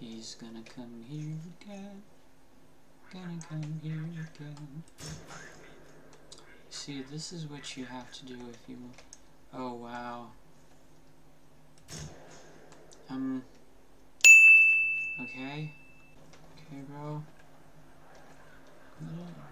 He's gonna come here again. Gonna come here again. See, this is what you have to do if you... Oh, wow. Um... Okay. Okay, bro. Yeah.